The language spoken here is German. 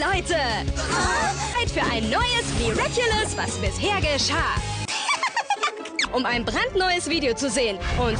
Leute! Zeit für ein neues Miraculous, was bisher geschah. Um ein brandneues Video zu sehen und